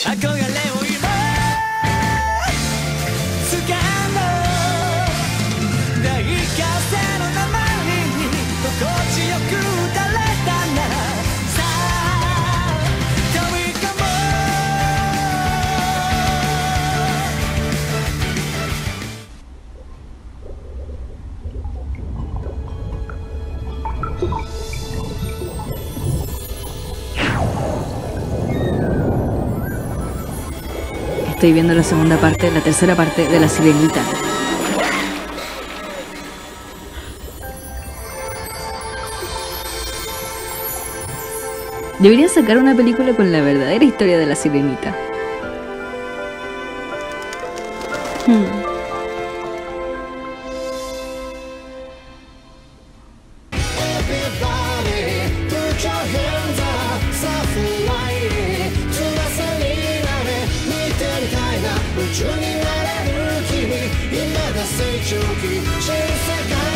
憧れを今掴ん Estoy viendo la segunda parte, la tercera parte de La Sirenita. Deberían sacar una película con la verdadera historia de La Sirenita. Hmm. 夢中になれる君。未だ成長期。新世界